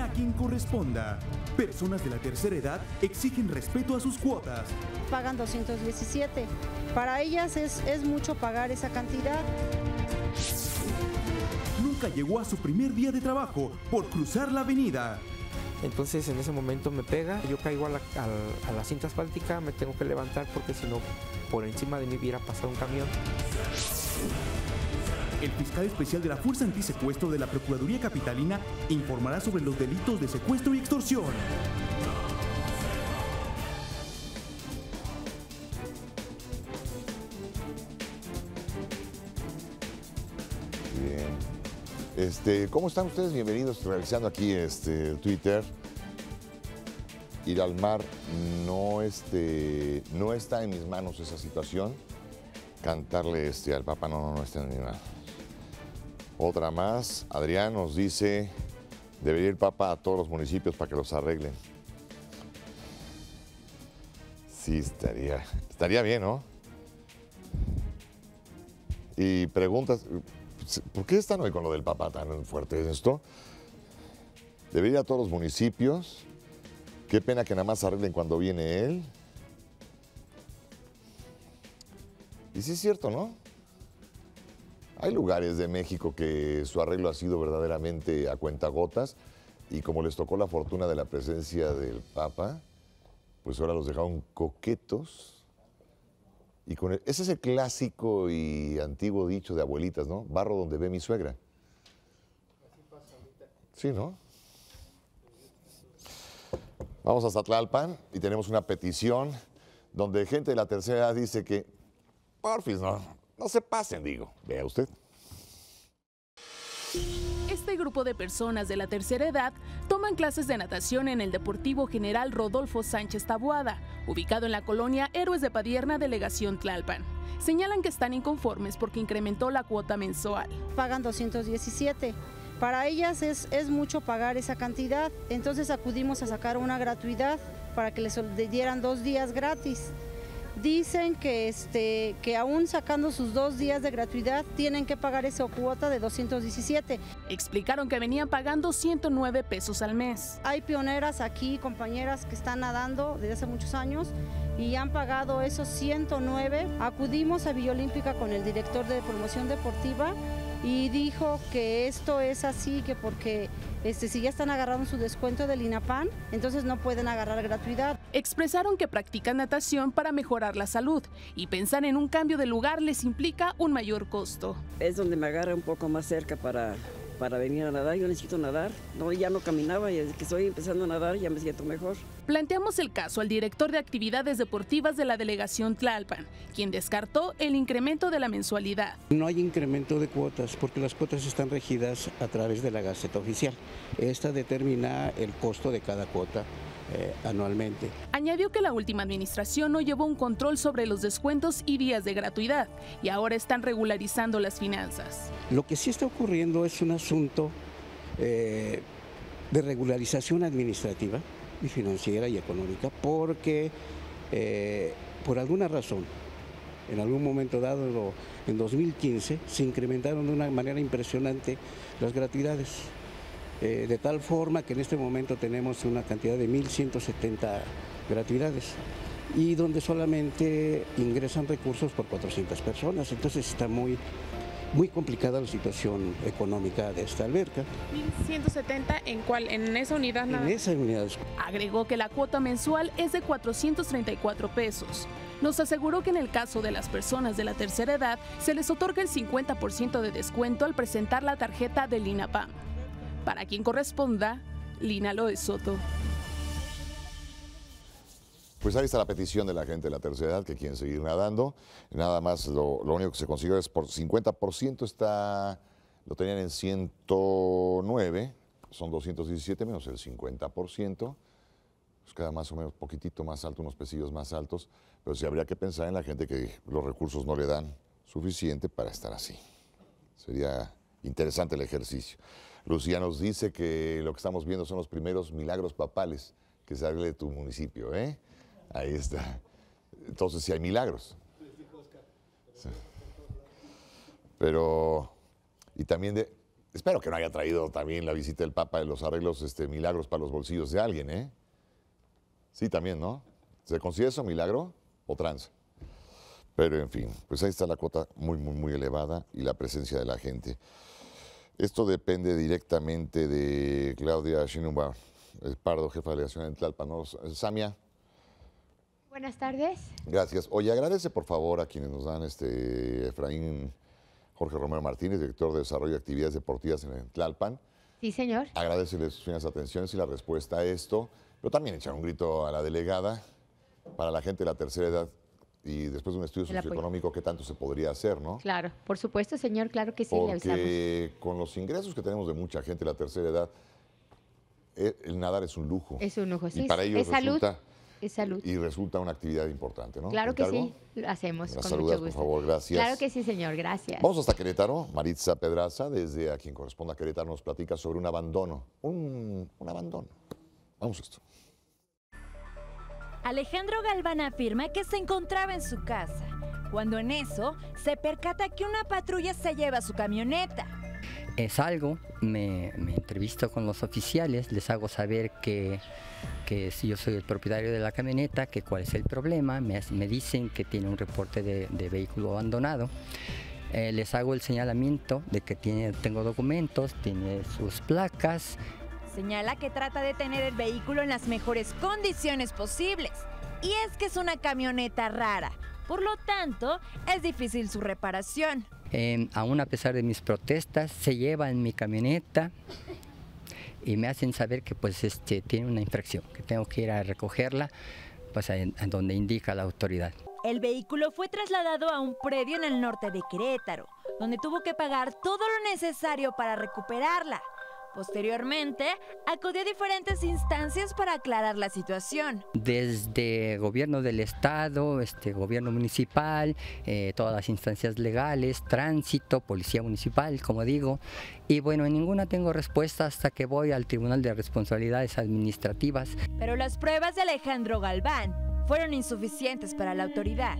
a quien corresponda. Personas de la tercera edad exigen respeto a sus cuotas. Pagan 217. Para ellas es, es mucho pagar esa cantidad. Nunca llegó a su primer día de trabajo por cruzar la avenida. Entonces en ese momento me pega, yo caigo a la, a la cinta asfáltica, me tengo que levantar porque si no por encima de mí hubiera pasado un camión. El fiscal especial de la Fuerza Antisecuestro de la Procuraduría Capitalina informará sobre los delitos de secuestro y extorsión. Bien. Este, ¿Cómo están ustedes? Bienvenidos. Realizando aquí este, Twitter. Ir al mar no, este, no está en mis manos esa situación. Cantarle este, al Papa no, no, no está en mis manos. Otra más. Adrián nos dice, debería ir Papa a todos los municipios para que los arreglen. Sí, estaría, estaría bien, ¿no? Y preguntas, ¿por qué están hoy con lo del Papa tan fuerte esto? Debería ir a todos los municipios. Qué pena que nada más arreglen cuando viene él. Y sí es cierto, ¿no? Hay lugares de México que su arreglo ha sido verdaderamente a cuentagotas y como les tocó la fortuna de la presencia del Papa, pues ahora los dejaron coquetos. Y con el- ese es el clásico y antiguo dicho de abuelitas, ¿no? Barro donde ve mi suegra. Sí, ¿no? Vamos hasta Tlalpan y tenemos una petición donde gente de la tercera edad dice que, porfis, no, no se pasen, digo. Vea usted. Este grupo de personas de la tercera edad toman clases de natación en el Deportivo General Rodolfo Sánchez Taboada, ubicado en la colonia Héroes de Padierna, delegación Tlalpan. Señalan que están inconformes porque incrementó la cuota mensual. Pagan 217. Para ellas es, es mucho pagar esa cantidad. Entonces acudimos a sacar una gratuidad para que les dieran dos días gratis. Dicen que, este, que aún sacando sus dos días de gratuidad tienen que pagar esa cuota de 217. Explicaron que venían pagando 109 pesos al mes. Hay pioneras aquí, compañeras que están nadando desde hace muchos años y han pagado esos 109. Acudimos a Villa Olímpica con el director de promoción deportiva y dijo que esto es así, que porque este, si ya están agarrando su descuento del INAPAN, entonces no pueden agarrar gratuidad. Expresaron que practican natación para mejorar la salud y pensar en un cambio de lugar les implica un mayor costo. es donde me agarra un poco más cerca para, para venir a nadar. Yo necesito nadar. No, ya no caminaba y desde que estoy empezando a nadar ya me siento mejor. Planteamos el caso al director de actividades deportivas de la delegación Tlalpan, quien descartó el incremento de la mensualidad. No hay incremento de cuotas porque las cuotas están regidas a través de la Gaceta Oficial. Esta determina el costo de cada cuota eh, anualmente. Añadió que la última administración no llevó un control sobre los descuentos y días de gratuidad y ahora están regularizando las finanzas. Lo que sí está ocurriendo es un asunto eh, de regularización administrativa y financiera y económica porque eh, por alguna razón, en algún momento dado, en 2015, se incrementaron de una manera impresionante las gratuidades. Eh, de tal forma que en este momento tenemos una cantidad de 1.170 gratuidades y donde solamente ingresan recursos por 400 personas. Entonces está muy, muy complicada la situación económica de esta alberca. 1170 en cuál? En esa unidad En esa unidad Agregó que la cuota mensual es de 434 pesos. Nos aseguró que en el caso de las personas de la tercera edad se les otorga el 50% de descuento al presentar la tarjeta del INAPAM. Para quien corresponda, Lina Loes Soto. Pues ahí está la petición de la gente de la tercera edad que quieren seguir nadando. Nada más lo, lo único que se consiguió es por 50% está, lo tenían en 109, son 217 menos el 50%. Pues queda más o menos poquitito más alto, unos pesillos más altos, pero sí habría que pensar en la gente que los recursos no le dan suficiente para estar así. Sería interesante el ejercicio. Lucía nos dice que lo que estamos viendo son los primeros milagros papales que sale de tu municipio, ¿eh? Ahí está. Entonces sí hay milagros. Pero, y también de, Espero que no haya traído también la visita del Papa de los arreglos este, milagros para los bolsillos de alguien, ¿eh? Sí, también, ¿no? ¿Se considera eso milagro o trance? Pero en fin, pues ahí está la cuota muy, muy, muy elevada y la presencia de la gente. Esto depende directamente de Claudia Shinumba, el Pardo, jefa de delegación en Tlalpan. ¿no? Samia, Buenas tardes. gracias. Oye, agradece por favor a quienes nos dan este Efraín Jorge Romero Martínez, director de Desarrollo de Actividades Deportivas en Tlalpan. Sí, señor. Agradeceles sus finas atenciones y la respuesta a esto, pero también echar un grito a la delegada para la gente de la tercera edad y después de un estudio socioeconómico, qué tanto se podría hacer, ¿no? Claro, por supuesto, señor, claro que sí, le avisamos. Con los ingresos que tenemos de mucha gente de la tercera edad, eh, el nadar es un lujo. Es un lujo, sí. y para ellos es salud. resulta, Es salud. y resulta una actividad importante, ¿no? Claro ¿Te que sí, lo hacemos Me la con saludas, mucho por favor, gracias. Claro que sí, señor, gracias. Vamos hasta Querétaro. Maritza Pedraza, desde a quien corresponda a Querétaro, nos platica sobre un abandono. Un, un abandono. Vamos a esto. Alejandro Galván afirma que se encontraba en su casa, cuando en eso se percata que una patrulla se lleva su camioneta. Eh, salgo, me, entrevisto con los oficiales, les hago saber que, que si yo soy el propietario de la camioneta, que cuál es el problema, me, dicen que tiene un reporte de, de vehículo abandonado. Eh, les hago el señalamiento de que tiene, tengo documentos, tiene sus placas, Señala que trata de tener el vehículo en las mejores condiciones posibles. Y es que es una camioneta rara, por lo tanto es difícil su reparación. Eh, aún a pesar de mis protestas, se lleva en mi camioneta y me hacen saber que pues este, tiene una infracción, que tengo que ir a recogerla pues, en donde indica la autoridad. El vehículo fue trasladado a un predio en el norte de Querétaro, donde tuvo que pagar todo lo necesario para recuperarla. Posteriormente, acudió a diferentes instancias para aclarar la situación. Desde gobierno del estado, este, gobierno municipal, eh, todas las instancias legales, tránsito, policía municipal, como digo, y bueno, en ninguna tengo respuesta hasta que voy al Tribunal de Responsabilidades Administrativas. Pero las pruebas de Alejandro Galván fueron insuficientes para la autoridad.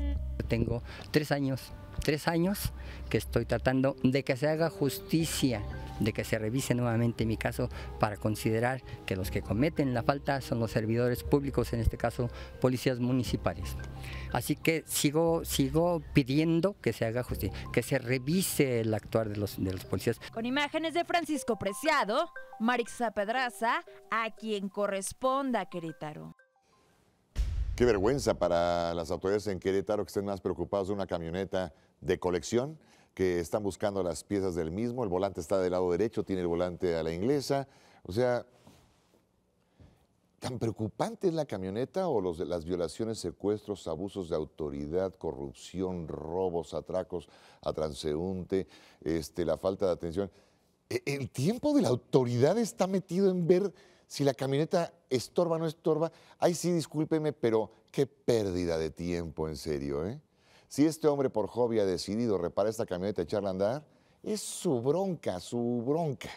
Tengo tres años, tres años que estoy tratando de que se haga justicia, de que se revise nuevamente mi caso para considerar que los que cometen la falta son los servidores públicos, en este caso policías municipales. Así que sigo, sigo pidiendo que se haga justicia, que se revise el actuar de los, de los policías. Con imágenes de Francisco Preciado, Marixa Pedraza, a quien corresponda Querétaro. Qué vergüenza para las autoridades en Querétaro que estén más preocupados de una camioneta de colección, que están buscando las piezas del mismo. El volante está del lado derecho, tiene el volante a la inglesa. O sea, ¿tan preocupante es la camioneta o las violaciones, secuestros, abusos de autoridad, corrupción, robos, atracos a transeúnte, este, la falta de atención? E- El tiempo de la autoridad está metido en ver si la camioneta estorba o no estorba. Ay, sí, discúlpeme, pero qué pérdida de tiempo, en serio, ¿eh? Si este hombre por hobby ha decidido reparar esta camioneta y echarla a andar, es su bronca, su bronca.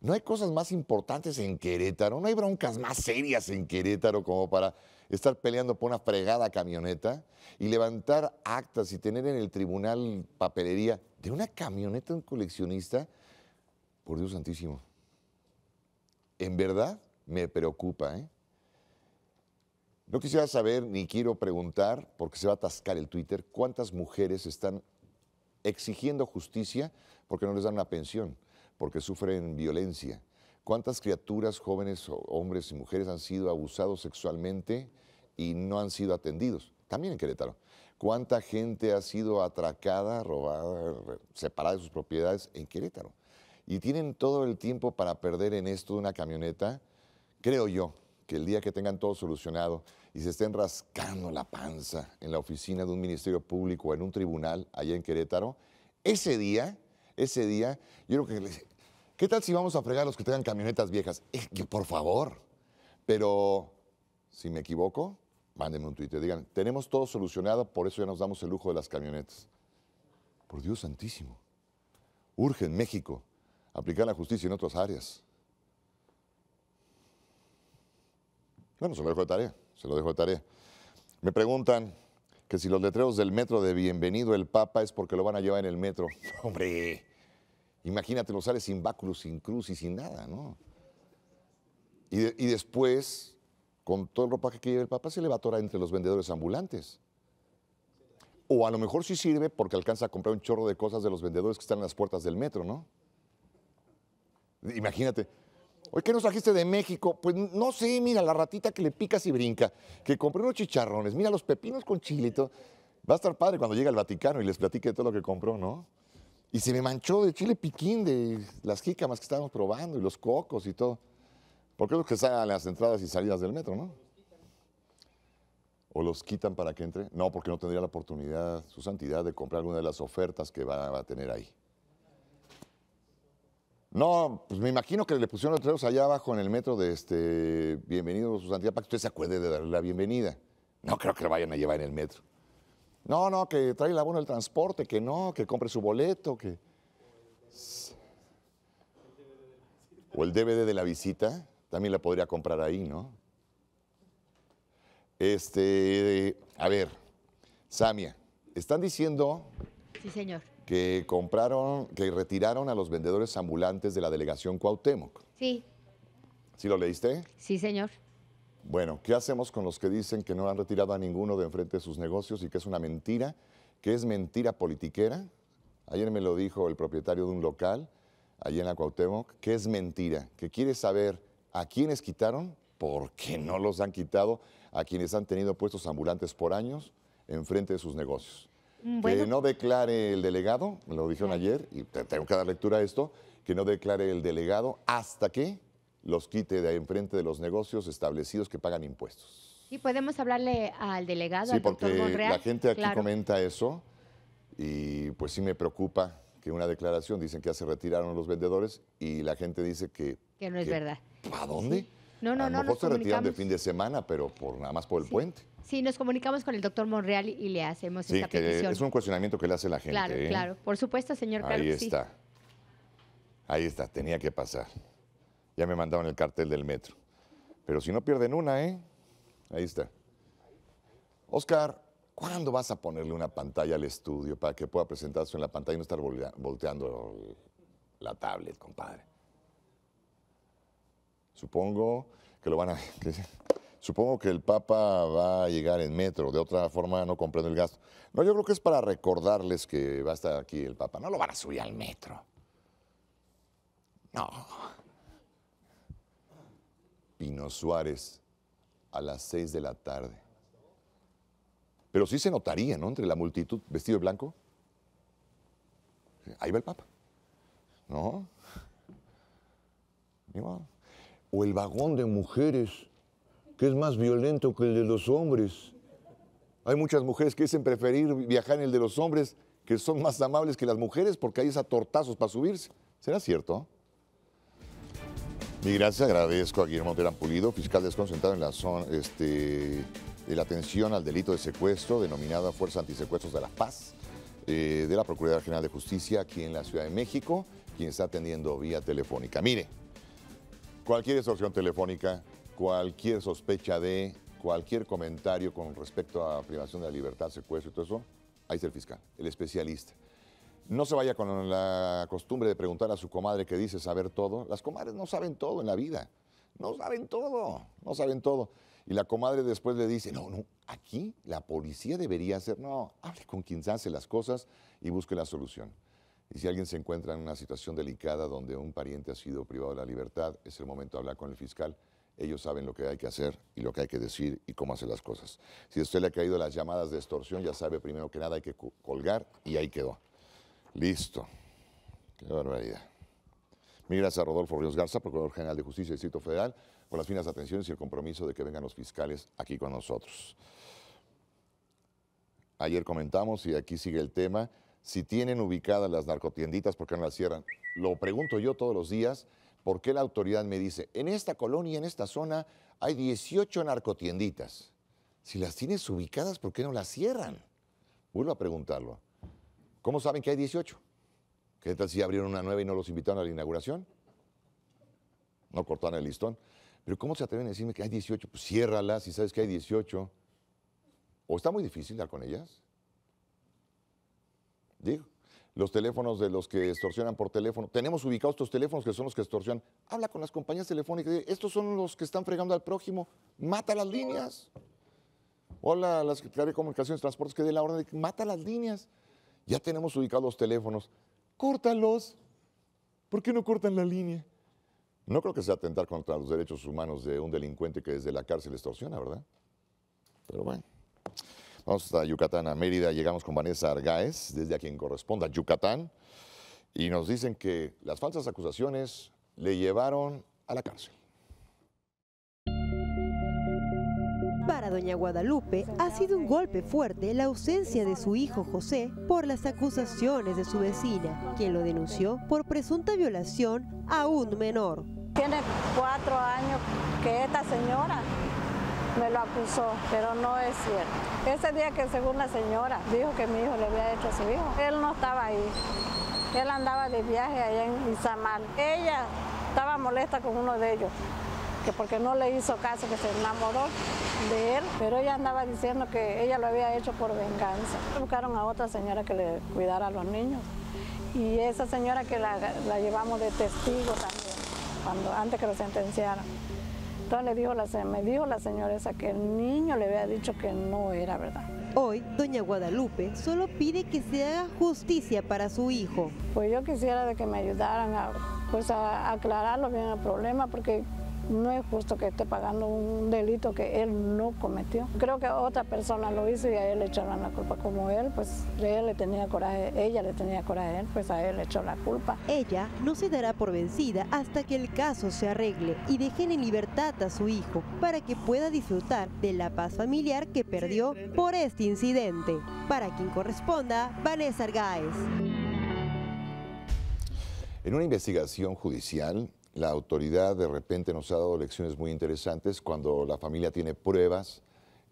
No hay cosas más importantes en Querétaro, no hay broncas más serias en Querétaro como para estar peleando por una fregada camioneta y levantar actas y tener en el tribunal papelería de una camioneta un coleccionista. Por Dios santísimo. En verdad me preocupa, ¿eh? No quisiera saber ni quiero preguntar, porque se va a atascar el Twitter, cuántas mujeres están exigiendo justicia porque no les dan una pensión, porque sufren violencia. ¿Cuántas criaturas, jóvenes, hombres y mujeres han sido abusados sexualmente y no han sido atendidos? También en Querétaro. ¿Cuánta gente ha sido atracada, robada, separada de sus propiedades en Querétaro? Y tienen todo el tiempo para perder en esto de una camioneta. Creo yo que el día que tengan todo solucionado y se estén rascando la panza en la oficina de un ministerio público o en un tribunal allá en Querétaro, ese día, ese día, yo creo que les- ¿qué tal si vamos a fregar a los que tengan camionetas viejas? Eh, yo, por favor. Pero si me equivoco, mándenme un Twitter, digan, tenemos todo solucionado, por eso ya nos damos el lujo de las camionetas. Por Dios santísimo. Urge en México aplicar la justicia en otras áreas. Bueno, se lo dejo de tarea, se lo dejo de tarea. Me preguntan que si los letreros del metro de Bienvenido el Papa es porque lo van a llevar en el metro. Hombre, Imagínate, lo sale sin báculo, sin cruz y sin nada, ¿no? Y, y después, con todo el ropaje que lleva el papá, se le va a atorar entre los vendedores ambulantes. O a lo mejor sí sirve porque alcanza a comprar un chorro de cosas de los vendedores que están en las puertas del metro, ¿no? Imagínate. Oye, ¿qué nos trajiste de México? Pues no sé, mira, la ratita que le picas y brinca, que compré unos chicharrones, mira los pepinos con chilito. Va a estar padre cuando llegue al Vaticano y les platique todo lo que compró, ¿no? Y se me manchó de chile piquín, de las jícamas que estábamos probando y los cocos y todo. Porque es lo que sale a las entradas y salidas del metro, ¿no? ¿O los quitan para que entre? No, porque no tendría la oportunidad, su santidad, de comprar alguna de las ofertas que va a tener ahí. No, pues me imagino que le pusieron letreros allá abajo en el metro de este bienvenido su santidad para que usted se acuerde de darle la bienvenida. No creo que lo vayan a llevar en el metro. No, no, que trae el abono del transporte, que no, que compre su boleto, que... O el DVD de la visita, también la podría comprar ahí, ¿no? Este, a ver, Samia, están diciendo Sí, señor. Que compraron, que retiraron a los vendedores ambulantes de la delegación Cuauhtémoc. Sí, ¿Sí lo leíste? sí, señor. Bueno, ¿qué hacemos con los que dicen que no han retirado a ninguno de enfrente de sus negocios y que es una mentira, que es mentira politiquera? Ayer me lo dijo el propietario de un local, allí en la Cuauhtémoc, que es mentira, que quiere saber a quiénes quitaron, por qué no los han quitado, a quienes han tenido puestos ambulantes por años enfrente de sus negocios. Mm, Que no declare el delegado, lo dijeron ayer, y te- tengo que dar lectura a esto, que no declare el delegado hasta que los quite de enfrente de los negocios establecidos que pagan impuestos. sí, podemos hablarle al delegado, Sí, al doctor porque Monreal. la gente aquí Claro. comenta eso y pues sí me preocupa que una declaración, dicen que ya se retiraron los vendedores y la gente dice que... Que no es verdad. ¿A dónde? No, no, a lo no, mejor se retiran de fin de semana, pero por nada más por el puente. Sí, nos comunicamos con el doctor Monreal y- le hacemos Sí, esta que petición. es un cuestionamiento que le hace la gente. claro, ¿eh? claro. Por supuesto, señor, claro Ahí sí. está. Ahí está, tenía que pasar. Ya me mandaban el cartel del metro. Pero si no pierden una, ¿eh? Ahí está. Oscar, ¿cuándo vas a ponerle una pantalla al estudio para que pueda presentarse en la pantalla y no estar volteando la tablet, compadre? Supongo que lo van a... supongo que el Papa va a llegar en metro, de otra forma no comprendo el gasto. No, yo creo que es para recordarles que va a estar aquí el Papa. No lo van a subir al metro. No. Pino Suárez a las seis de la tarde. Pero sí se notaría, ¿no? Entre la multitud vestido de blanco. Ahí va el Papa. ¿No? O el vagón de mujeres, que es más violento que el de los hombres. Hay muchas mujeres que dicen preferir viajar en el de los hombres, que son más amables que las mujeres, porque hay a tortazos para subirse. ¿Será cierto? Mi gracias, agradezco a Guillermo Terán Pulido, fiscal desconcentrado en la zona este, de la atención al delito de secuestro, denominada Fuerza Antisecuestros de la Paz, eh, de la Procuraduría General de Justicia aquí en la Ciudad de México, quien está atendiendo vía telefónica. Mire, cualquier extorsión telefónica, cualquier sospecha de, cualquier comentario con respecto a privación de la libertad, secuestro y todo eso, ahí está el fiscal, el especialista. No se vaya con la costumbre de preguntar a su comadre que dice saber todo. Las comadres no saben todo en la vida. No saben todo, no saben todo. Y la comadre después le dice, no, no, aquí la policía debería hacer, no, hable con quien hace las cosas y busque la solución. Y si alguien se encuentra en una situación delicada donde un pariente ha sido privado de la libertad, es el momento de hablar con el fiscal. Ellos saben lo que hay que hacer y lo que hay que decir y cómo hacer las cosas. Si a usted le ha caído las llamadas de extorsión, ya sabe primero que nada hay que co- colgar y ahí quedó. Listo. Qué barbaridad. Mil gracias a Rodolfo Ríos Garza, Procurador General de Justicia del Distrito Federal, por las finas atenciones y el compromiso de que vengan los fiscales aquí con nosotros. Ayer comentamos, y aquí sigue el tema, si tienen ubicadas las narcotienditas, ¿por qué no las cierran? Lo pregunto yo todos los días, ¿por qué la autoridad me dice, en esta colonia, en esta zona, hay 18 narcotienditas? Si las tienes ubicadas, ¿por qué no las cierran? Vuelvo a preguntarlo. ¿Cómo saben que hay 18? ¿Qué tal si abrieron una nueva y no los invitaron a la inauguración? No cortaron el listón. Pero ¿cómo se atreven a decirme que hay 18? Pues ciérralas si sabes que hay 18. ¿O está muy difícil dar con ellas? Digo, los teléfonos de los que extorsionan por teléfono. Tenemos ubicados estos teléfonos que son los que extorsionan. Habla con las compañías telefónicas. Estos son los que están fregando al prójimo. Mata las líneas. Hola, la Secretaría de Comunicaciones y Transportes que dé la orden de que mata las líneas. Ya tenemos ubicados los teléfonos. Córtalos. ¿Por qué no cortan la línea? No creo que sea atentar contra los derechos humanos de un delincuente que desde la cárcel extorsiona, ¿verdad? Pero bueno. Vamos hasta Yucatán, a Mérida. Llegamos con Vanessa Argáez, desde a quien corresponda Yucatán. Y nos dicen que las falsas acusaciones le llevaron a la cárcel. Para doña Guadalupe ha sido un golpe fuerte la ausencia de su hijo José por las acusaciones de su vecina, quien lo denunció por presunta violación a un menor. Tiene cuatro años que esta señora me lo acusó, pero no es cierto. Ese día que según la señora dijo que mi hijo le había hecho a su hijo, él no estaba ahí. Él andaba de viaje allá en Izamal. Ella estaba molesta con uno de ellos, que porque no le hizo caso, que se enamoró de él, pero ella andaba diciendo que ella lo había hecho por venganza. Buscaron a otra señora que le cuidara a los niños y esa señora que la, llevamos de testigo también, cuando, antes que lo sentenciaran. Entonces le dijo la, me dijo la señora esa que el niño le había dicho que no era verdad. Hoy, doña Guadalupe solo pide que se haga justicia para su hijo. Pues yo quisiera de que me ayudaran a, pues a aclararlo bien el problema, porque no es justo que esté pagando un delito que él no cometió. Creo que otra persona lo hizo y a él le echaron la culpa. Como él, pues él le tenía coraje, ella le tenía coraje a él, pues a él le echó la culpa. Ella no se dará por vencida hasta que el caso se arregle y dejen en libertad a su hijo para que pueda disfrutar de la paz familiar que perdió por este incidente. Para quien corresponda, Vanessa Argáez. En una investigación judicial, la autoridad de repente nos ha dado lecciones muy interesantes cuando la familia tiene pruebas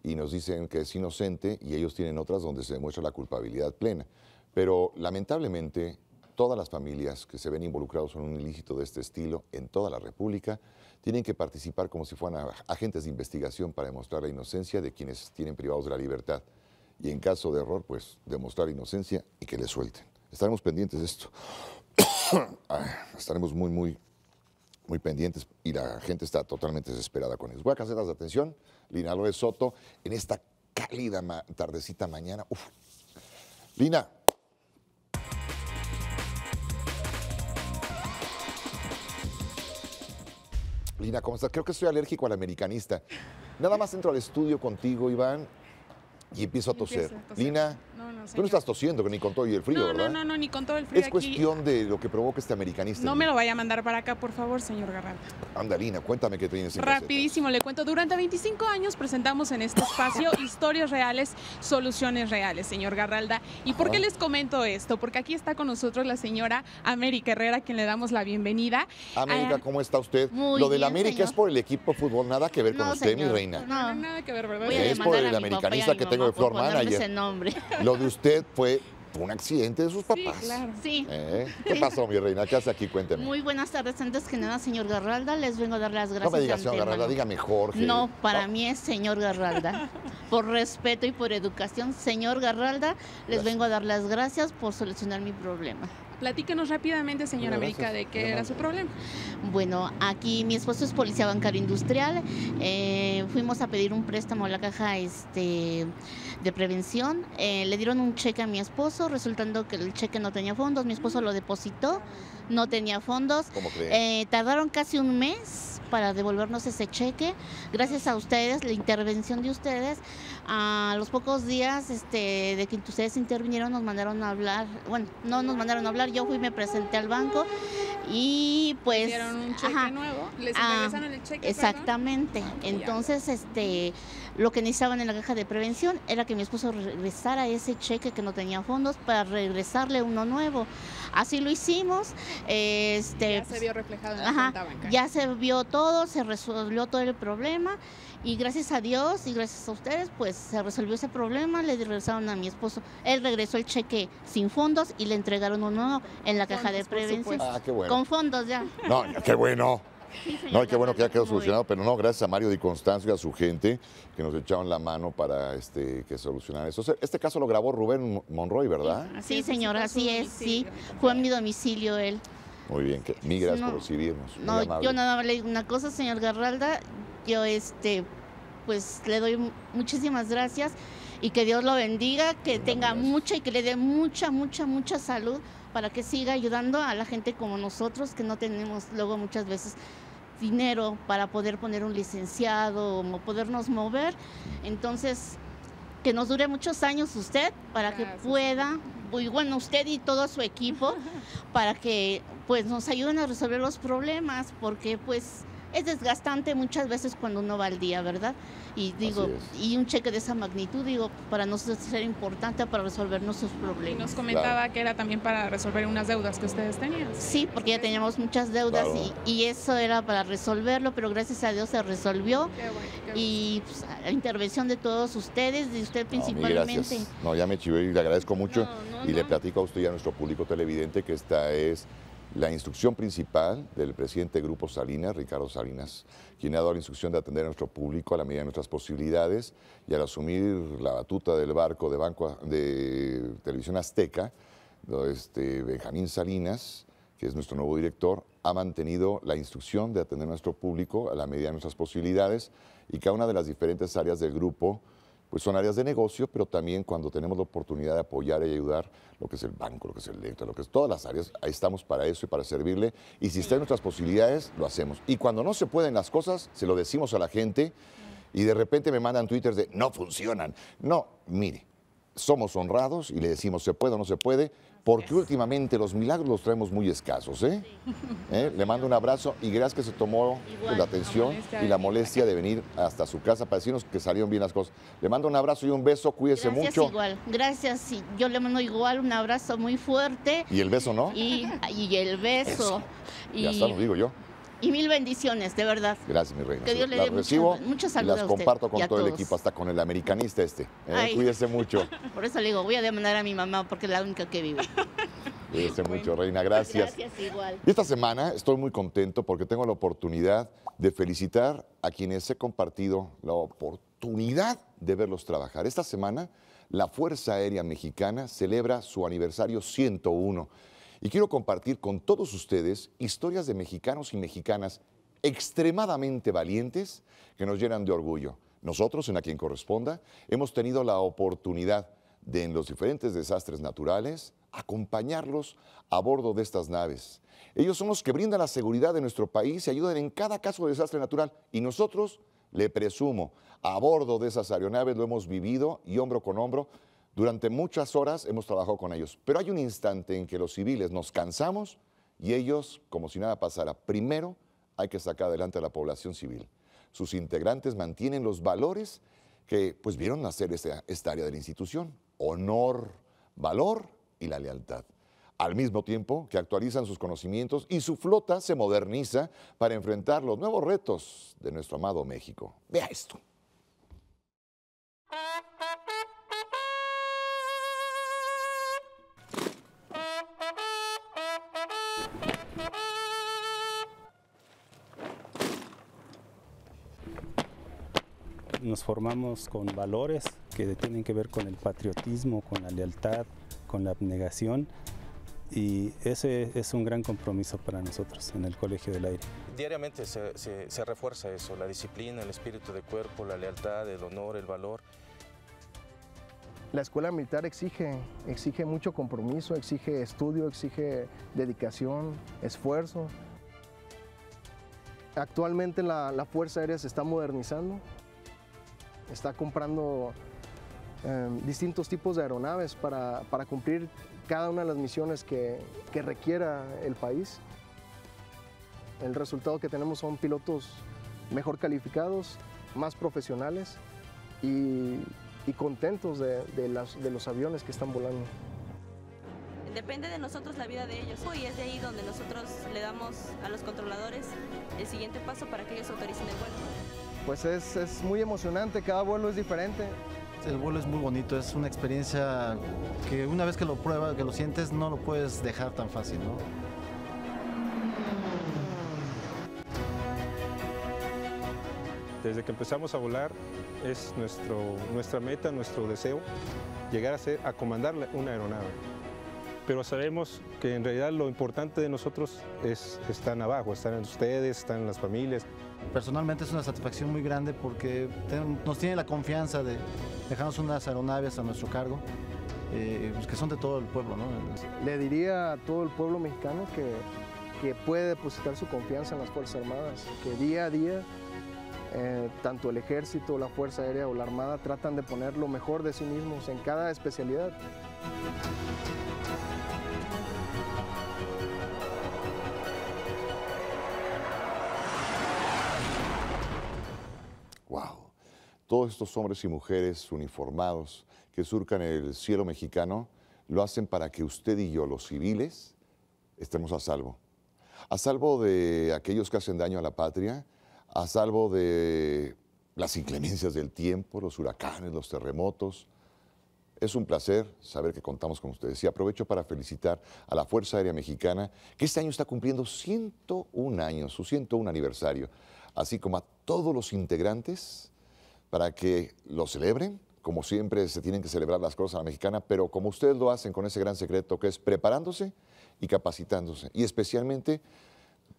y nos dicen que es inocente y ellos tienen otras donde se demuestra la culpabilidad plena. Pero lamentablemente todas las familias que se ven involucrados en un ilícito de este estilo en toda la República tienen que participar como si fueran agentes de investigación para demostrar la inocencia de quienes tienen privados de la libertad. Y en caso de error, pues demostrar inocencia y que le suelten. Estaremos pendientes de esto. Estaremos muy, muy muy pendientes y la gente está totalmente desesperada con eso. Voy a casetas de atención, Lina López Soto, en esta cálida tardecita mañana. Uf. Lina. Lina, ¿cómo estás? Creo que soy alérgico al americanista. Nada más entro al estudio contigo, Iván, y empiezo a toser. Lina, Tú no estás tosiendo ni con todo y el frío, no, ¿verdad? No, no, no, ni con todo el frío. Es cuestión de lo que provoca este americanista. No me lo vaya a mandar para acá, por favor, señor Garralda. Andalina, cuéntame qué tienes. Rapidísimo, le cuento. Durante 25 años presentamos en este espacio historias reales, soluciones reales, señor Garralda. ¿Y por qué les comento esto? Porque aquí está con nosotros la señora América Herrera, a quien le damos la bienvenida. América, ¿cómo está usted? lo del América es por el equipo de fútbol, nada que ver con usted, mi reina. No, nada que ver, ¿verdad? es por el americanista que tengo de floor manager. Ese nombre. Lo de usted fue un accidente de sus papás. Sí, claro. Sí. ¿Eh? ¿Qué pasó, mi reina? ¿Qué hace aquí? Cuénteme. Muy buenas tardes. Antes que nada, señor Garralda, les vengo a dar las gracias. No me diga, señor. Garralda, dígame Jorge. No, para mí es señor Garralda. Por respeto y por educación, señor Garralda, les Gracias. vengo a dar las gracias por solucionar mi problema. Platíquenos rápidamente, señora América, de qué era su problema. Bueno, aquí mi esposo es policía bancario industrial. eh, fuimos a pedir un préstamo a la caja este, de prevención. eh, le dieron un cheque a mi esposo, resultando que el cheque no tenía fondos. Mi esposo lo depositó, no tenía fondos. ¿Cómo cree? Eh, tardaron casi un mes para devolvernos ese cheque. Gracias a ustedes, la intervención de ustedes, a los pocos días este, de que ustedes intervinieron nos mandaron a hablar. Bueno, no nos mandaron a hablar, yo fui y me presenté al banco y pues... Dieron un cheque ajá, nuevo, les ah, regresaron el cheque. perdón. Exactamente. Entonces, este, lo que necesitaban en la caja de prevención era que mi esposo regresara ese cheque que no tenía fondos para regresarle uno nuevo. Así lo hicimos. Este, Ya se vio reflejado en la Ajá, cuenta bancaria. ya se vio todo, se resolvió todo el problema y gracias a Dios y gracias a ustedes pues se resolvió ese problema, le regresaron a mi esposo, él regresó el cheque sin fondos y le entregaron uno nuevo en la caja de Fondos, prevención. Ah, qué bueno. Con fondos ya. No, qué bueno. No, y qué bueno que ya quedó solucionado, pero no, gracias a Mario Di Constancio y a su gente que nos echaron la mano para este, que solucionara eso. Este caso lo grabó Rubén Monroy, ¿verdad? Sí, señor, así es, sí. Fue en mi domicilio él. Muy bien, que, mil gracias No, por recibirnos. No, yo nada más le digo una cosa, señor Garralda. Yo, este, pues le doy mu- muchísimas gracias y que Dios lo bendiga, que tenga mucha y que le dé mucha, mucha, mucha salud para que siga ayudando a la gente como nosotros, que no tenemos luego muchas veces dinero para poder poner un licenciado o podernos mover. Entonces, que nos dure muchos años usted para que pueda, y bueno, usted y todo su equipo, para que pues nos ayuden a resolver los problemas, porque pues es desgastante muchas veces cuando uno va al día, ¿verdad? Y digo, y un cheque de esa magnitud, digo, para nosotros es importante para resolver nuestros Y problemas. nos comentaba que era también para resolver unas deudas que ustedes tenían. Sí, porque ya teníamos muchas deudas Claro. y, y eso era para resolverlo, pero gracias a Dios se resolvió. Y pues, la intervención de todos ustedes, de usted No, principalmente. gracias. No, ya me chivé y le agradezco mucho. y le platico a usted y a nuestro público televidente que esta es la instrucción principal del presidente de Grupo Salinas, Ricardo Salinas, quien ha dado la instrucción de atender a nuestro público a la medida de nuestras posibilidades y al asumir la batuta del barco de Banco de Televisión Azteca, este, Benjamín Salinas, que es nuestro nuevo director, ha mantenido la instrucción de atender a nuestro público a la medida de nuestras posibilidades y cada una de las diferentes áreas del grupo pues son áreas de negocio, pero también cuando tenemos la oportunidad de apoyar y ayudar, lo que es el banco, lo que es el electro, lo que es todas las áreas, ahí estamos para eso y para servirle. Y si está en nuestras posibilidades, lo hacemos. Y cuando no se pueden las cosas, se lo decimos a la gente y de repente me mandan twitters de no funcionan. No, mire, somos honrados y le decimos se puede o no se puede, porque últimamente los milagros los traemos muy escasos. ¿eh? ¿Eh? Le mando un abrazo y gracias que se tomó pues, la atención y la molestia de venir hasta su casa para decirnos que salieron bien las cosas. Le mando un abrazo y un beso, cuídese Gracias mucho. igual, gracias. y yo le mando igual un abrazo muy fuerte. Y el beso, ¿no? Y, y el beso. Ya Y, está, lo digo yo. Y mil bendiciones, de verdad. Gracias, mi reina. Que Dios le las dé recibo mucha y salud las comparto con todo el equipo, hasta con el americanista este. ¿eh? Cuídese mucho. Por eso le digo, voy a demandar a mi mamá porque es la única que vive. Cuídese mucho, reina. Gracias. Gracias igual. Y esta semana estoy muy contento porque tengo la oportunidad de felicitar a quienes he compartido la oportunidad de verlos trabajar. Esta semana la Fuerza Aérea Mexicana celebra su aniversario 101 y quiero compartir con todos ustedes historias de mexicanos y mexicanas extremadamente valientes que nos llenan de orgullo. Nosotros, en A Quien Corresponda, hemos tenido la oportunidad de, en los diferentes desastres naturales, acompañarlos a bordo de estas naves. Ellos son los que brindan la seguridad de nuestro país y ayudan en cada caso de desastre natural. Y nosotros, le presumo, a bordo de esas aeronaves lo hemos vivido y hombro con hombro. Durante muchas horas hemos trabajado con ellos. Pero hay un instante en que los civiles nos cansamos y ellos, como si nada pasara, primero hay que sacar adelante a la población civil. Sus integrantes mantienen los valores que pues vieron nacer esta, esta área de la institución. Honor, valor y la lealtad. Al mismo tiempo que actualizan sus conocimientos y su flota se moderniza para enfrentar los nuevos retos de nuestro amado México. Vea esto. Nos formamos con valores que tienen que ver con el patriotismo, con la lealtad, con la abnegación y ese es un gran compromiso para nosotros en el Colegio del Aire. Diariamente se, se- se refuerza eso, la disciplina, el espíritu de cuerpo, la lealtad, el honor, el valor. La escuela militar exige, exige mucho compromiso, exige estudio, exige dedicación, esfuerzo. Actualmente la, la Fuerza Aérea se está modernizando, está comprando eh, distintos tipos de aeronaves para, para cumplir cada una de las misiones que, que requiera el país. El resultado que tenemos son pilotos mejor calificados, más profesionales y, y contentos de, de las- de los aviones que están volando. Depende de nosotros la vida de ellos y es de ahí donde nosotros le damos a los controladores el siguiente paso para que ellos autoricen el vuelo. Pues es, es muy emocionante, cada vuelo es diferente. El vuelo es muy bonito, es una experiencia que una vez que lo pruebas, que lo sientes, no lo puedes dejar tan fácil, ¿no? Desde que empezamos a volar es nuestro, nuestra meta, nuestro deseo, llegar a, ser, a comandar una aeronave. Pero sabemos que en realidad lo importante de nosotros es, están abajo, están en ustedes, están en las familias. Personalmente es una satisfacción muy grande porque nos tiene la confianza de dejarnos unas aeronaves a nuestro cargo, eh, pues que son de todo el pueblo. ¿no? Le diría a todo el pueblo mexicano que, que puede depositar su confianza en las Fuerzas Armadas, que día a día eh, tanto el ejército, la Fuerza Aérea o la Armada tratan de poner lo mejor de sí mismos en cada especialidad. Wow. Todos estos hombres y mujeres uniformados que surcan el cielo mexicano lo hacen para que usted y yo, los civiles, estemos a salvo. A salvo de aquellos que hacen daño a la patria, a salvo de las inclemencias del tiempo, los huracanes, los terremotos. Es un placer saber que contamos con ustedes y aprovecho para felicitar a la Fuerza Aérea Mexicana, que este año está cumpliendo 101 años, su 101 aniversario, así como a todos los integrantes para que lo celebren. Como siempre se tienen que celebrar las cosas a la mexicana, pero como ustedes lo hacen con ese gran secreto que es preparándose y capacitándose, y especialmente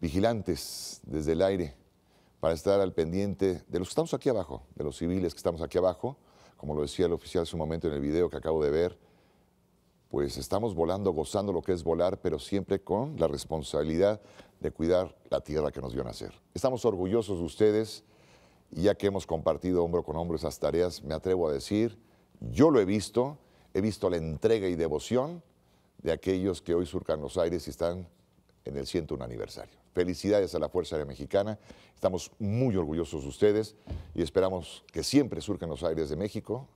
vigilantes desde el aire para estar al pendiente de los que estamos aquí abajo, de los civiles que estamos aquí abajo, como lo decía el oficial hace un momento en el video que acabo de ver, pues estamos volando, gozando lo que es volar, pero siempre con la responsabilidad de cuidar la tierra que nos vio nacer. Estamos orgullosos de ustedes y ya que hemos compartido hombro con hombro esas tareas, me atrevo a decir, yo lo he visto, he visto la entrega y devoción de aquellos que hoy surcan los aires y están en el 101 aniversario. Felicidades a la Fuerza Aérea Mexicana, estamos muy orgullosos de ustedes y esperamos que siempre surcan los aires de México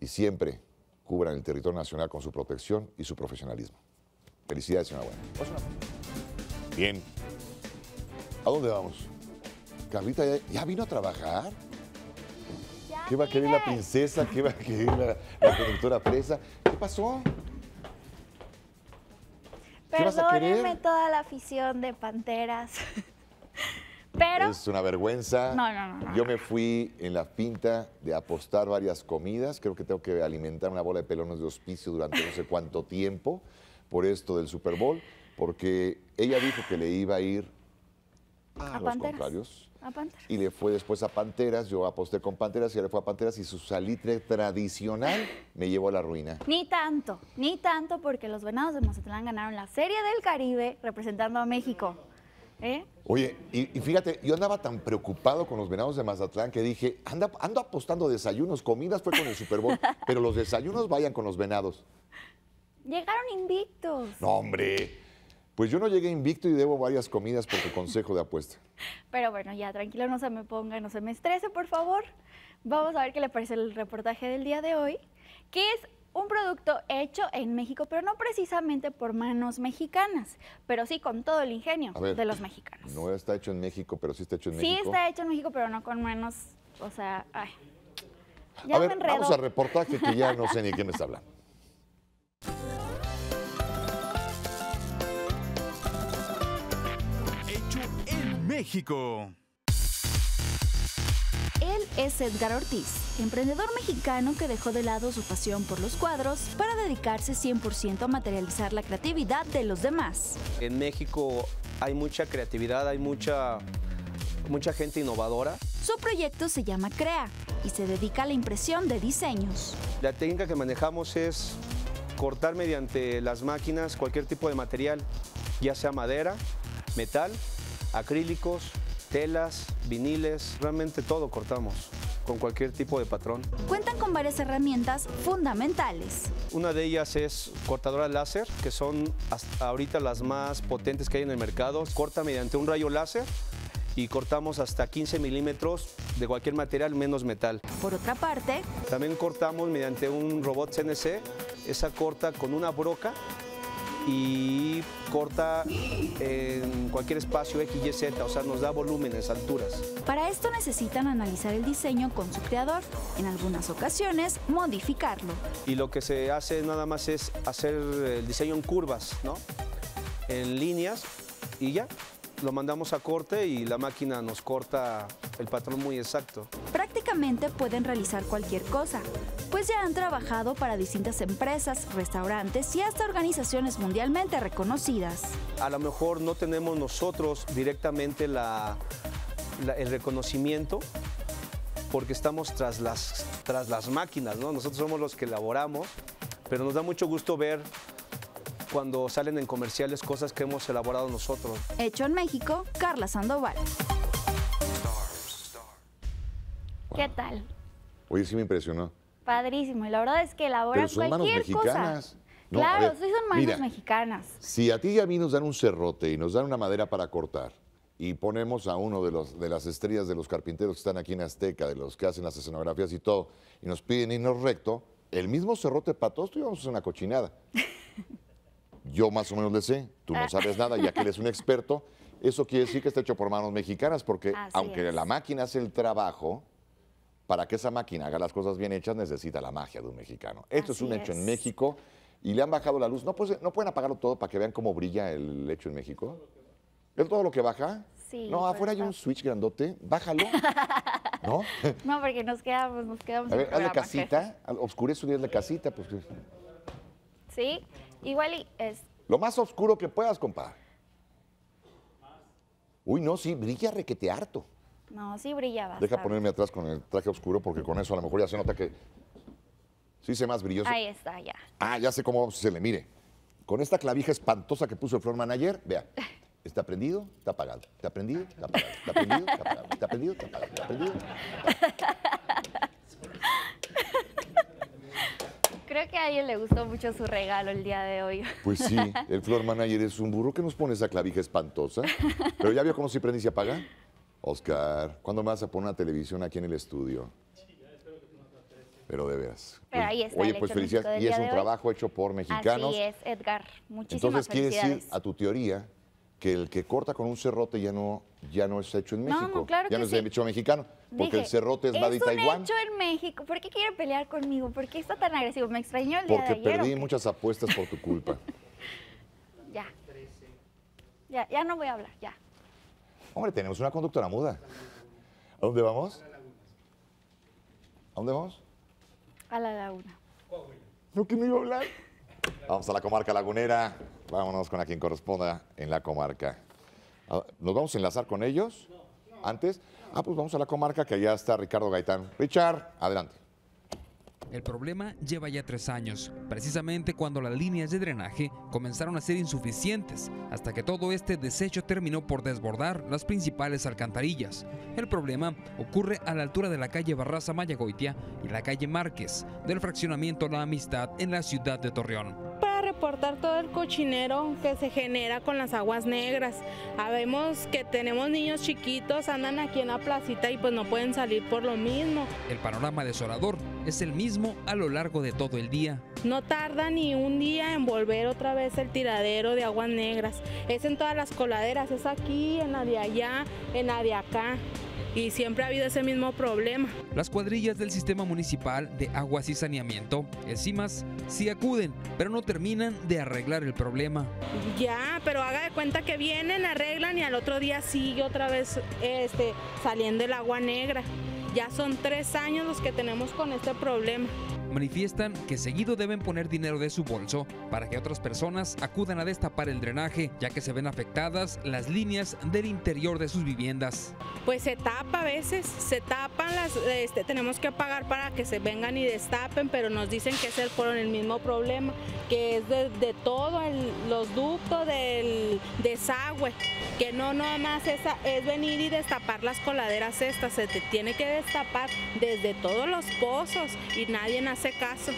y siempre cubran el territorio nacional con su protección y su profesionalismo. Felicidades, señora Buena. Bien. ¿A dónde vamos? Carlita, ¿ya, ya vino a trabajar? ¿Qué va a querer la princesa? ¿Qué va a querer la, la conductora presa? ¿Qué pasó? ¿Qué vas a Perdónenme toda la afición de Panteras. Pero Es una vergüenza. No, no, no, no. Yo me fui en la pinta de apostar varias comidas. Creo que tengo que alimentar una bola de pelones de hospicio durante no sé cuánto tiempo por esto del Super Bowl, porque ella dijo que le iba a ir a, A los Panteras. contrarios. A Panteras. Y le fue después a Panteras, yo aposté con Panteras y le fue a Panteras y su salitre tradicional me llevó a la ruina. Ni tanto, ni tanto porque los Venados de Mazatlán ganaron la Serie del Caribe representando a México. ¿Eh? Oye, y, y fíjate, yo andaba tan preocupado con los venados de Mazatlán que dije, anda, ando apostando desayunos, comidas fue con el Super Bowl, pero los desayunos vayan con los venados. Llegaron invictos. No, hombre. Pues yo no llegué invicto y debo varias comidas por tu consejo de apuesta. Pero bueno, ya tranquilo, no se me ponga, no se me estrese, por favor. Vamos a ver qué le parece el reportaje del día de hoy, que es un producto hecho en México, pero no precisamente por manos mexicanas, pero sí con todo el ingenio ver. de los mexicanos. No está hecho en México, pero sí está hecho en Sí México. está hecho en México, pero no con manos, o sea, ay. Ya a me ver, enredo. vamos al reportaje que ya no sé ni me está hablando. México. Él es Edgar Ortiz, emprendedor mexicano que dejó de lado su pasión por los cuadros para dedicarse 100% a materializar la creatividad de los demás. En México hay mucha creatividad, hay mucha, mucha gente innovadora. Su proyecto se llama CREA y se dedica a la impresión de diseños. La técnica que manejamos es cortar mediante las máquinas cualquier tipo de material, ya sea madera, metal, acrílicos, telas, viniles, realmente todo cortamos con cualquier tipo de patrón. Cuentan con varias herramientas fundamentales. Una de ellas es cortadoras láser, que son hasta ahorita las más potentes que hay en el mercado. Corta mediante un rayo láser y cortamos hasta 15 milímetros de cualquier material menos metal. Por otra parte, También cortamos mediante un robot CNC, esa corta con una broca y corta en cualquier espacio X, Y, Z, o sea, nos da volúmenes, alturas. para esto necesitan analizar el diseño con su creador, en algunas ocasiones modificarlo. Y lo que se hace nada más es hacer el diseño en curvas, ¿no? En líneas y ya. Lo mandamos a corte y la máquina nos corta el patrón muy exacto. Prácticamente pueden realizar cualquier cosa, pues ya han trabajado para distintas empresas, restaurantes y hasta organizaciones mundialmente reconocidas. A lo mejor no tenemos nosotros directamente la- la- el reconocimiento porque estamos tras las, tras las máquinas, ¿no? Nosotros somos los que elaboramos, pero nos da mucho gusto ver cuando salen en comerciales cosas que hemos elaborado nosotros. Hecho en México, Carla Sandoval. ¿Qué tal? Oye, sí me impresionó. Padrísimo. Y la verdad es que elaboran Pero son manos cualquier mexicanas. cosa. No, claro, ver, sí son manos mira. mexicanas. Si a ti y a mí nos dan un serrote y nos dan una madera para cortar y ponemos a uno de, los, de las estrellas de los carpinteros que están aquí en Azteca, de los que hacen las escenografías y todo, y nos piden irnos recto, el mismo serrote para todos, tú íbamos a hacer una cochinada. Yo más o menos le sé, tú no sabes nada, ya que eres un experto. Eso quiere decir que está hecho por manos mexicanas, porque Así aunque es. la máquina hace el trabajo, para que esa máquina haga las cosas bien hechas necesita la magia de un mexicano. Esto es un hecho es. en México y le han bajado la luz. ¿No, pues, ¿No pueden apagarlo todo para que vean cómo brilla el hecho en México? ¿Es todo lo que baja? Sí, no, pues afuera hay un switch grandote. Bájalo. ¿No? No, porque nos quedamos, nos quedamos A ver, hazle programa, casita. Oscurece y hazle casita. Pues. Sí, igual y es lo más oscuro que puedas, compadre. Uy, no, sí, brilla requete harto. No, sí brilla Deja bastante. ponerme atrás con el traje oscuro porque con eso a lo mejor ya se nota que sí se más brilloso. Ahí está, ya. Ah, ya sé cómo se le mire. Con esta clavija espantosa que puso el floor manager, vea. Está prendido, está apagado. Está prendido, está apagado. Está prendido, está apagado. Está prendido, está apagado. Está prendido. Creo que a alguien le gustó mucho su regalo el día de hoy. Pues sí, el floor manager es un burro que nos pone esa clavija espantosa. Pero ya vio cómo se prende y se apaga. Oscar, ¿cuándo me vas a poner una televisión aquí en el estudio? Pero de veras. Pero ahí está Oye, pues felicidades. Y es un trabajo hecho por mexicanos. Así es, Edgar. Muchísimas Entonces quiere felicidades. decir a tu teoría que el que corta con un cerrote ya no, ya no es hecho en no, México. claro ya que no es sí. hecho mexicano. Porque el cerrote es, un Taiwán. hecho en México. ¿Por qué quiere pelear conmigo? ¿Por qué está tan agresivo? Me extrañó el día Porque de ayer. perdí ¿o qué? muchas apuestas por tu culpa. Ya. Ya, ya no voy a hablar, ya. Hombre, tenemos una conductora muda. ¿A dónde vamos? ¿A dónde vamos? A la laguna. No, que no iba a hablar. Vamos a la comarca lagunera. Vámonos con a quien corresponda en la comarca. Ah, ¿Nos vamos a enlazar con ellos? ¿Antes? Ah, pues vamos a la comarca que allá está Ricardo Gaitán. Richard, adelante. El problema lleva ya tres años, precisamente cuando las líneas de drenaje comenzaron a ser insuficientes, hasta que todo este desecho terminó por desbordar las principales alcantarillas. El problema ocurre a la altura de la calle Barraza Mayagoitia y la calle Márquez, del fraccionamiento La Amistad en la ciudad de Torreón. Reportar todo el cochinero que se genera con las aguas negras. Sabemos que tenemos niños chiquitos, andan aquí en la placita y pues no pueden salir por lo mismo. El panorama desolador es el mismo a lo largo de todo el día. No tarda ni un día en volver otra vez el tiradero de aguas negras. Es en todas las coladeras, es aquí, en la de allá, en la de acá. Y siempre ha habido ese mismo problema. Las cuadrillas del Sistema Municipal de Aguas y Saneamiento, el CIMAS, sí acuden, pero no terminan de arreglar el problema. Ya, pero haga de cuenta que vienen, arreglan y al otro día sigue otra vez este, saliendo el agua negra. Ya son tres años los que tenemos con este problema. Manifiestan que seguido deben poner dinero de su bolso para que otras personas acudan a destapar el drenaje, ya que se ven afectadas las líneas del interior de sus viviendas. Pues se tapa a veces, se tapan las, este, tenemos que pagar para que se vengan y destapen, pero nos dicen que es el, mismo problema, que es de, de todo, el- los ductos del desagüe, que no nada más es, venir y destapar las coladeras estas, se tiene que destapar desde todos los pozos y nadie caso.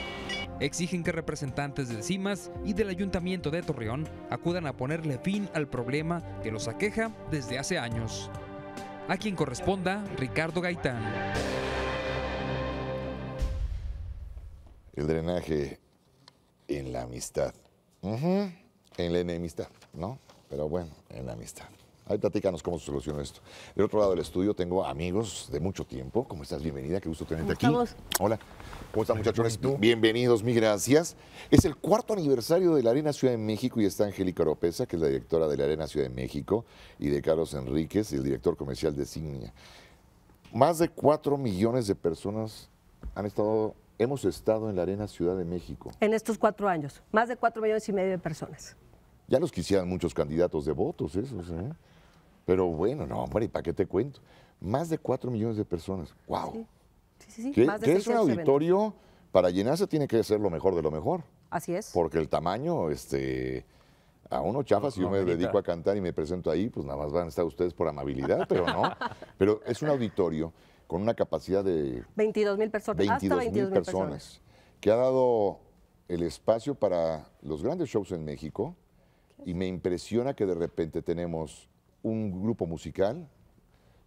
Exigen que representantes del CIMAS y del Ayuntamiento de Torreón acudan a ponerle fin al problema que los aqueja desde hace años. A quien corresponda, Ricardo Gaitán. El drenaje en la amistad. En la enemistad, ¿no? Pero bueno, en la amistad. Ahí platícanos cómo se solucionó esto. Del otro lado del estudio tengo amigos de mucho tiempo. ¿Cómo estás? Bienvenida, qué gusto tenerte aquí. estamos? Hola. ¿Cómo están muchachones? Bienvenidos, mil gracias. Es el cuarto aniversario de la Arena Ciudad de México y está Angélica Oropesa, que es la directora de la Arena Ciudad de México, y de Carlos Enríquez, el director comercial de Signia. Más de cuatro millones de personas han estado, hemos estado en la Arena Ciudad de México. En estos cuatro años, más de cuatro millones y medio de personas. Ya los quisieran muchos candidatos de votos, esos, ¿eh? Pero bueno, no, hombre, ¿y para qué te cuento? Más de cuatro millones de personas. ¡Wow! Sí, sí, sí. que, más de que es un 600 eventos. auditorio, para llenarse tiene que ser lo mejor de lo mejor. Así es. Porque el tamaño, este, a uno chafa, si yo me dedico a cantar y me presento ahí, pues nada más van a estar ustedes por amabilidad, pero no. Pero es un auditorio con una capacidad de 22 mil personas. 22 hasta 22 mil personas, que ha dado el espacio para los grandes shows en México y me impresiona que de repente tenemos un grupo musical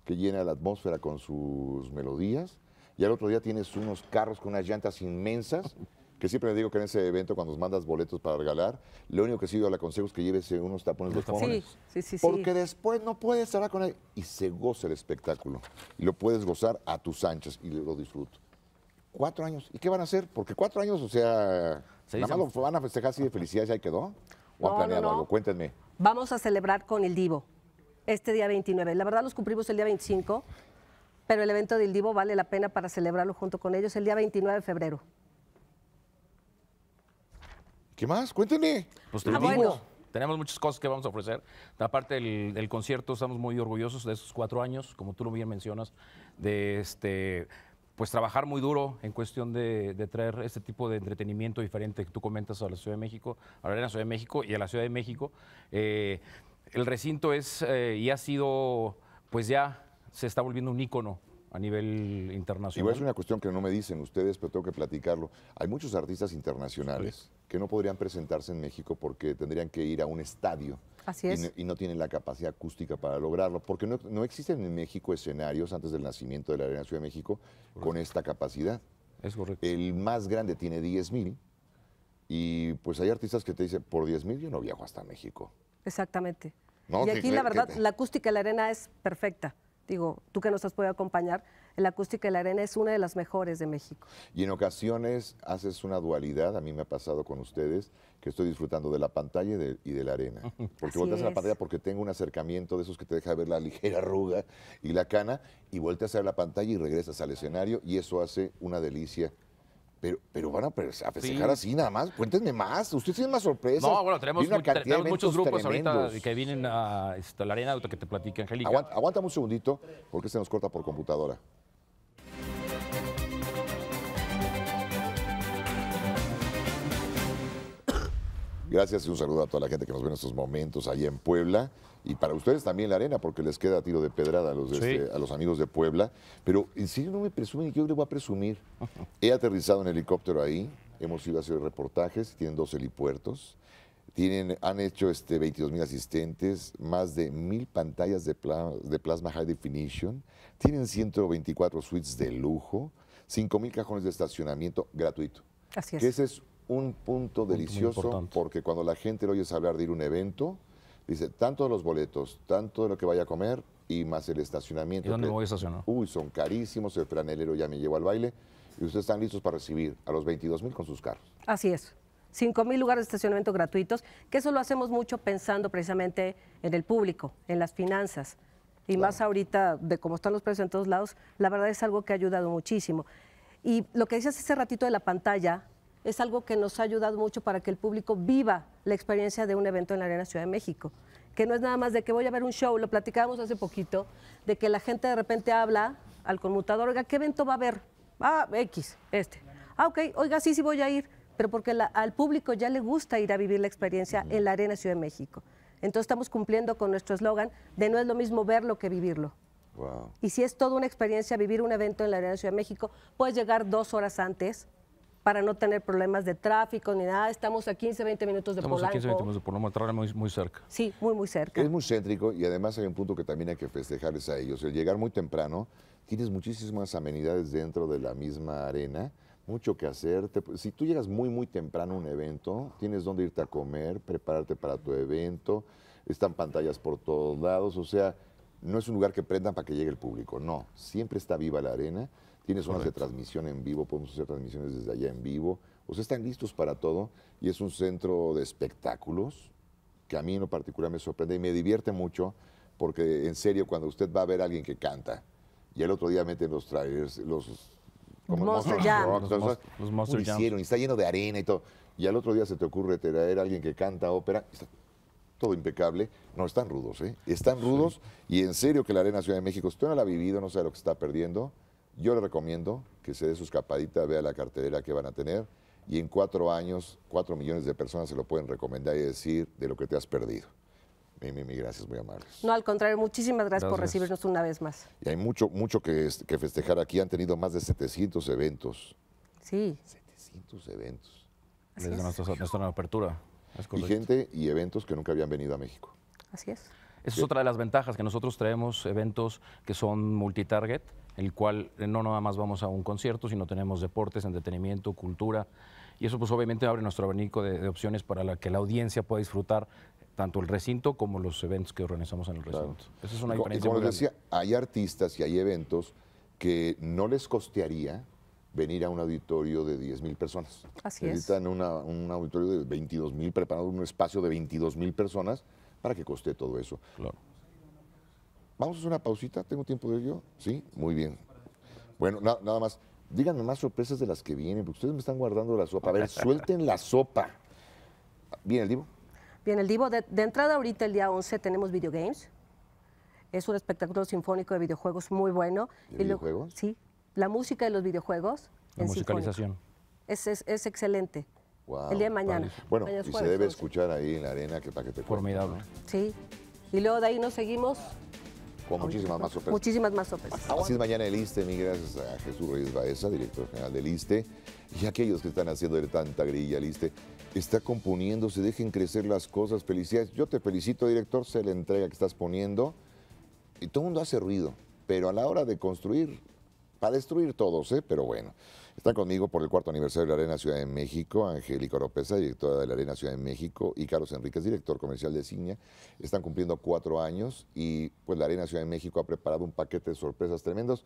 que llena la atmósfera con sus melodías y al otro día tienes unos carros con unas llantas inmensas que siempre le digo que en ese evento cuando nos mandas boletos para regalar, lo único que sí yo le aconsejo es que lleves unos tapones de Sí, sí, sí. sí. porque después no puedes estar con él y se goza el espectáculo. Y lo puedes gozar a tus anchas y lo disfruto. Cuatro años. ¿Y qué van a hacer? Porque cuatro años, o sea, Se nada más lo van a festejar así de felicidad y ahí quedó. ¿O han No, no, planeado no. algo? Cuéntenme. Vamos a celebrar con el Divo este día 29. La verdad los cumplimos el día 25, pero el evento del Divo vale la pena para celebrarlo junto con ellos el día 29 de febrero. ¿Qué más? Cuéntenme. Pues Ah, tenemos, bueno. tenemos muchas cosas que vamos a ofrecer. Aparte del, del concierto, estamos muy orgullosos de estos cuatro años, como tú lo bien mencionas, de este pues trabajar muy duro en cuestión de, de traer este tipo de entretenimiento diferente que tú comentas a la Ciudad de México, a la Arena Ciudad de México y a la Ciudad de México. Eh, el recinto es eh, y ha sido, pues ya se está volviendo un ícono a nivel internacional. Igual es una cuestión que no me dicen ustedes, pero tengo que platicarlo. Hay muchos artistas internacionales que no podrían presentarse en México porque tendrían que ir a un estadio. Así y es. no- Y, no tienen la capacidad acústica para lograrlo, porque no, no existen en México escenarios antes del nacimiento de la Arena Ciudad de México con esta capacidad. Es correcto. El más grande tiene 10 mil y pues hay artistas que te dicen, por 10 mil yo no viajo hasta México. Exactamente. No, y aquí que- la verdad, te- la acústica de la arena es perfecta. Digo, tú que nos has podido acompañar, la acústica de la arena es una de las mejores de México. Y en ocasiones haces una dualidad, a mí me ha pasado con ustedes, que estoy disfrutando de la pantalla y de, y de la arena. Porque Así volteas a la pantalla porque tengo un acercamiento de esos que te deja ver la ligera arruga y la cana, y volteas a ver la pantalla y regresas al escenario, y eso hace una delicia. Pero, pero van a, festejar Sí. así nada más. Cuéntenme más. Ustedes tienen más sorpresas. No, bueno, tenemos, Viene una mu- cantidad de tenemos muchos grupos ahorita que vienen a este, la arena ahorita que te platique Angélica. Aguanta, aguántame un segundito porque se nos corta por computadora. Gracias y un saludo a toda la gente que nos ve en estos momentos allá en Puebla. Y para ustedes también la arena, porque les queda tiro de pedrada a los, de Sí. este- a los amigos de Puebla. Pero en serio no me presumen, yo les voy a presumir. He aterrizado en helicóptero ahí, hemos ido a hacer reportajes, tienen dos helipuertos. Tienen, han hecho este, 22 mil asistentes, más de mil pantallas de, pla- de plasma high definition, tienen 124 suites de lujo, 5 mil cajones de estacionamiento gratuito. Así es. Que ese es un punto delicioso porque cuando la gente le oyes hablar de ir a un evento, dice tanto de los boletos, tanto de lo que vaya a comer y más el estacionamiento. ¿Y dónde que- me voy a estacionar? Uy, son carísimos, el franelero ya me llevó al baile y ustedes están listos para recibir a los 22 mil con sus carros. Así es. 5 mil lugares de estacionamiento gratuitos, que eso lo hacemos mucho pensando precisamente en el público, en las finanzas. Y más ahorita, de cómo están los precios en todos lados, la verdad es algo que ha ayudado muchísimo. Y lo que decías hace ratito de la pantalla es algo que nos ha ayudado mucho para que el público viva la experiencia de un evento en la Arena Ciudad de México. Que no es nada más de que voy a ver un show, lo platicábamos hace poquito, de que la gente de repente habla al conmutador, oiga, ¿qué evento va a haber? Ah, X, este. Ah, ok, oiga, sí, sí voy a ir, pero porque la- al público ya le gusta ir a vivir la experiencia en la Arena Ciudad de México. Entonces estamos cumpliendo con nuestro eslogan de no es lo mismo verlo que vivirlo. Wow. Y si es toda una experiencia vivir un evento en la Arena Ciudad de México, puedes llegar dos horas antes para no tener problemas de tráfico ni nada. Estamos a 15, 20 minutos de Estamos a 15 Polanco. minutos de Polanco, muy, muy cerca. Sí, muy, muy cerca. Es muy céntrico y además hay un punto que también hay que festejarles a ellos. El llegar muy temprano, tienes muchísimas amenidades dentro de la misma arena, mucho que hacer. Si tú llegas muy, muy temprano a un evento, tienes dónde irte a comer, prepararte para tu evento. están pantallas por todos lados, o sea, no es un lugar que prendan para que llegue el público, no, siempre está viva la arena, tiene zonas de transmisión en vivo, podemos hacer transmisiones desde allá en vivo, o sea, están listos para todo y es un centro de espectáculos que a mí en lo particular me sorprende y me divierte mucho porque en serio cuando usted va a ver a alguien que canta y el otro día meten los trailers, los como Monster Monster Jam. Rock, Los eso, los Monster lo Jams. hicieron y está lleno de arena y todo. Y al otro día se te ocurre traer a alguien que canta ópera, está todo impecable. No, están rudos, ¿eh? Están rudos y en serio que la Arena Ciudad de México, usted no la ha vivido, no sabe lo que está perdiendo. Yo le recomiendo que se dé su escapadita, vea la cartelera que van a tener y en cuatro años, cuatro millones de personas se lo pueden recomendar y decir de lo que te has perdido. Mi, mi, mi, gracias, muy amables. No, al contrario, muchísimas gracias, por Gracias. recibirnos una vez más. Y hay mucho, mucho que, que festejar aquí. Han tenido más de 700 eventos. Sí. 700 eventos. Desde nuestra, nuestra apertura. Es Y gente y eventos que nunca habían venido a México. Así es. Esa es otra de las ventajas, que nosotros traemos eventos que son multitarget, el cual eh, no nada más vamos a un concierto, sino tenemos deportes, entretenimiento, cultura, y eso pues obviamente abre nuestro abanico de, de opciones para la que la audiencia pueda disfrutar tanto el recinto como los eventos que organizamos en el recinto. Esa es una y diferencia como muy les grande. decía, hay artistas y hay eventos que no les costearía venir a un auditorio de 10 mil personas. Así es. Necesitan una- un auditorio de 22 mil, preparado un espacio de 22 mil personas para que coste todo eso. Vamos a hacer una pausita, ¿tengo tiempo de ello? Sí, muy bien. Bueno, na- nada más, díganme más sorpresas de las que vienen, porque ustedes me están guardando la sopa. A ver, suelten la sopa. ¿Viene el Divo? Bien, el Divo, de, de entrada ahorita el día 11 tenemos Video Games. Es un espectáculo sinfónico de videojuegos muy bueno. ¿De Y videojuegos? sí, la música de los videojuegos. La en musicalización. Es, es, es excelente. Wow, el día de mañana. Bueno, Mañana y se debe 11. escuchar ahí en la arena que para que te Formidable. Sí. Y luego de ahí nos seguimos. Con muchísimas más sorpresas. Muchísimas más sorpresas. Así es mañana el ISTE, mil gracias a Jesús Reyes Baeza, director general del ISTE, y a aquellos que están haciendo de tanta grilla el ISTE. Está componiéndose, dejen crecer las cosas, felicidades. Yo te felicito, director, sé la entrega que estás poniendo, y todo el mundo hace ruido, pero a la hora de construir, para destruir todos, ¿eh? pero bueno. Están conmigo por el cuarto aniversario de la Arena Ciudad de México, Angélica Oropesa, directora de la Arena Ciudad de México, y Carlos Enríquez, director comercial de Signia. Están cumpliendo cuatro años y pues la Arena Ciudad de México ha preparado un paquete de sorpresas tremendos.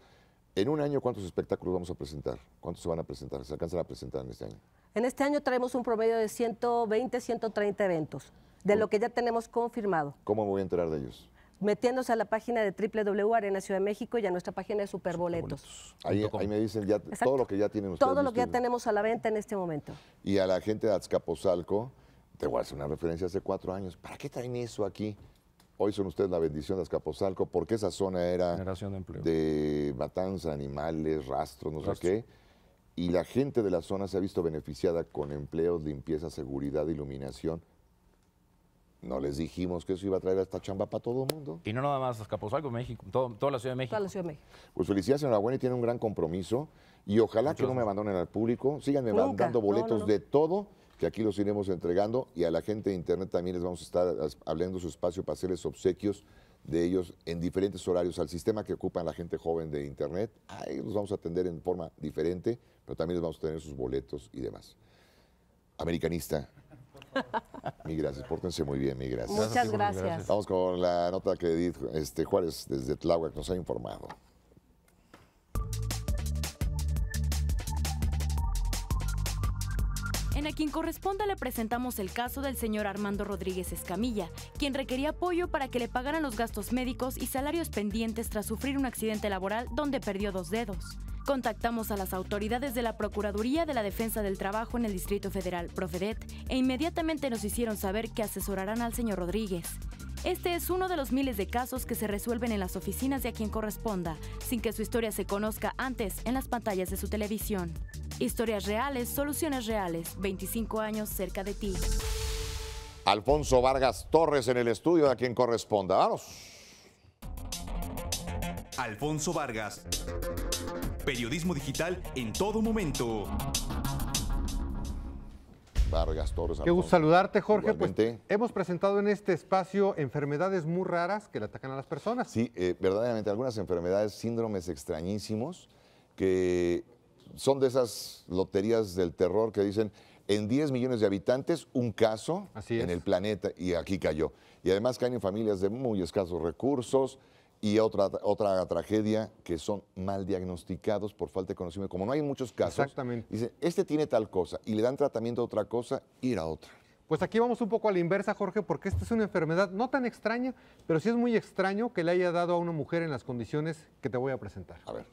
En un año, ¿cuántos espectáculos vamos a presentar? ¿Cuántos se van a presentar? ¿Se alcanzan a presentar en este año? En este año traemos un promedio de 120, 130 eventos, de lo que ya tenemos confirmado. ¿Cómo me voy a enterar de ellos? Metiéndose a la página de www Arena Ciudad de México y a nuestra página de Superboletos. Ahí, ahí me dicen ya Exacto. todo lo que ya tienen ustedes. Todo lo que ya tenemos a la venta en este momento. Y a la gente de Azcapotzalco, te voy a hacer una referencia hace cuatro años. ¿Para qué traen eso aquí? Hoy son ustedes la bendición de Azcapotzalco, porque esa zona era Generación de empleo. de matanza animales, rastros, no Rastro. sé qué. Y la gente de la zona se ha visto beneficiada con empleos, limpieza, seguridad, iluminación. No les dijimos que eso iba a traer esta chamba para todo el mundo. Y no nada más Azcapotzalco, México, todo- toda la Ciudad de México. Toda la Ciudad de México. Pues felicidades, enhorabuena y tiene un gran compromiso. Y ojalá que no me abandonen al público. Síganme Nunca. mandando boletos no, no. de todo, que aquí los iremos entregando. Y a la gente de internet también les vamos a estar abriendo su espacio para hacerles obsequios de ellos en diferentes horarios al sistema que ocupan la gente joven de internet. A ellos los vamos a atender en forma diferente, pero también les vamos a tener sus boletos y demás. Americanista. Mi gracias, pórtense muy bien, mi gracias. Muchas gracias. Vamos con la nota que Edith este, Juárez desde Tláhuac nos ha informado. En A quien corresponda le presentamos el caso del señor Armando Rodríguez Escamilla, quien requería apoyo para que le pagaran los gastos médicos y salarios pendientes tras sufrir un accidente laboral donde perdió dos dedos. Contactamos a las autoridades de la Procuraduría de la Defensa del Trabajo en el Distrito Federal, Profedet, e inmediatamente nos hicieron saber que asesorarán al señor Rodríguez. Este es uno de los miles de casos que se resuelven en las oficinas de a quien corresponda, sin que su historia se conozca antes en las pantallas de su televisión. Historias reales, soluciones reales, 25 años cerca de ti. Alfonso Vargas Torres en el estudio a quien corresponda. Vamos. Alfonso Vargas. Periodismo digital en todo momento. Vargas Torres. Qué gusto saludarte, Jorge. Pues hemos presentado en este espacio enfermedades muy raras que le atacan a las personas. Sí, eh, verdaderamente algunas enfermedades, síndromes extrañísimos que son de esas loterías del terror que dicen, En 10 millones de habitantes, un caso Así en el planeta y aquí cayó. Y además caen en familias de muy escasos recursos y otra, otra tragedia que son mal diagnosticados por falta de conocimiento. Como no hay muchos casos, Exactamente. dicen, este tiene tal cosa y le dan tratamiento a otra cosa, ir a otra. Pues aquí vamos un poco a la inversa, Jorge, porque esta es una enfermedad no tan extraña, pero sí es muy extraño que le haya dado a una mujer en las condiciones que te voy a presentar. A ver.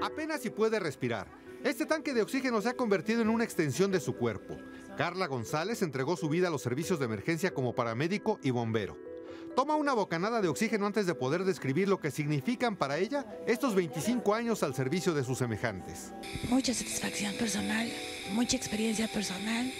Apenas si puede respirar. Este tanque de oxígeno se ha convertido en una extensión de su cuerpo. Carla González entregó su vida a los servicios de emergencia como paramédico y bombero. Toma una bocanada de oxígeno antes de poder describir lo que significan para ella estos 25 años al servicio de sus semejantes. mucha satisfacción personal, mucha experiencia personal,